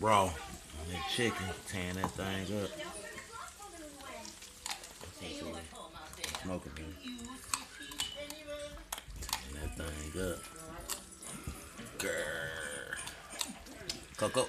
raw. That chicken, tan that thing up. Smoking it. Tan that thing up. Grrr. Coco.